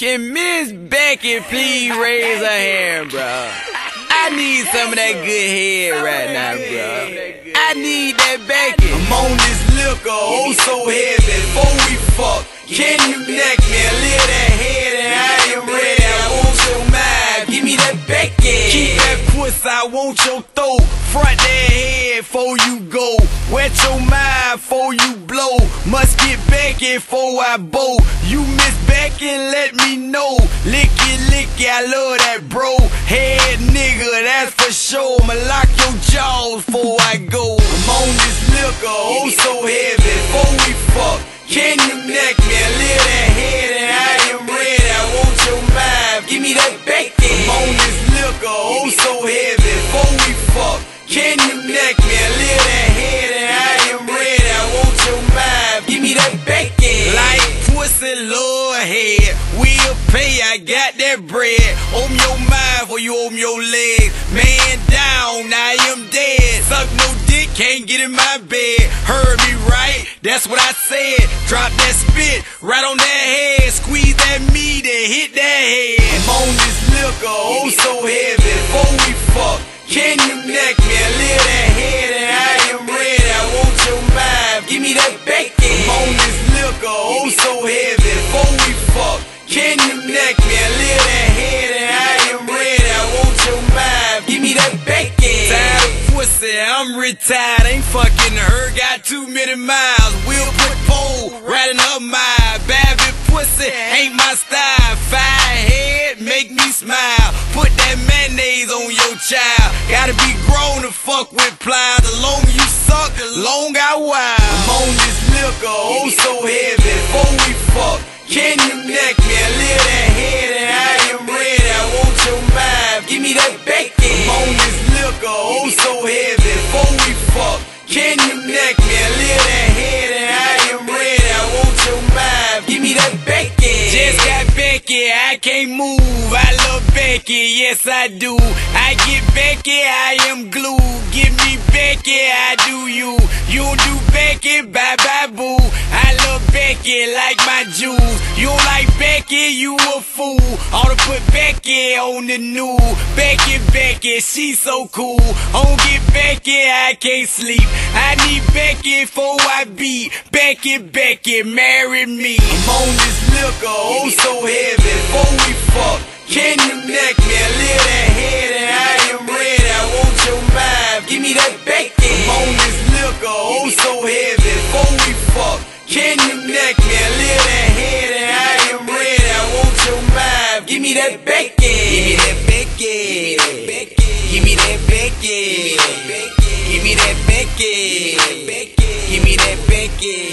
Can Miss Becky please raise her hand, bro? I need some of that good head right now, bro. I need that Becky. I'm on this liquor, oh so heavy. Before we fuck, can you neck me? That pussy, I want your throat. Front that head before you go. Wet your mind before you blow. Must get Becky before I bow. You miss back and let me know. Lick it, lick it, I love that bro. Head nigga, that's for sure. I'ma lock your jaws before I go. I'm on this liquor, oh so heavy. Before we fuck, can you neck me? A little can you neck me? A little that head and I am ready. I want your mind, give me that Becky. Like pussy, Lord head. We'll pay, I got that bread. Open your mind for you open your legs. Man down, I am dead. Suck no dick, can't get in my bed. Heard me right, that's what I said. Drop that spit right on that head. Squeeze that meat and hit that head. I'm on this liquor, oh so heavy. Before we fuck, can you neck me? A little that head and I am ready. I want your mind, give me that bacon. I'm on this liquor, oh so heavy. Before we fuck, can you neck me? A little that head and I am ready. I want your mind, give me that bacon. Tired of pussy, I'm retired. Ain't fucking her, got too many miles. We'll put pole right in her mind. Bad bitch pussy ain't my style. Fine head, make me smile. Child. Gotta be grown to fuck with Plies. The longer you suck, the longer I while. I'm on this liquor, oh so heavy. Before we fuck, can you neck me? A little that head and I am ready. I want your mind, give me that bacon. I'm on this liquor, oh so heavy. Before we fuck, can you neck me? A little that head and I am ready. I want your mind, give me that bacon. Becky, I can't move. I love Becky, yes I do. I get Becky, I am glue. Give me Becky, I do you. You don't Becky, bye bye boo. I Becky like my jewels. You don't like Becky, you a fool. Ought to put Becky on the new. Becky, Becky, she so cool. I don't get Becky, I can't sleep. I need Becky for I beat. Becky, Becky, marry me. I'm on this liquor, oh so heavy. Before we fuck, can you neck me? A little that head and I am ready. I want your mind, give me that bacon. I'm on this liquor, oh so heavy. Before we fuck, can you Give me that bacon. Give me that bacon. Give me that bacon. Give me that bacon. Give me that bacon.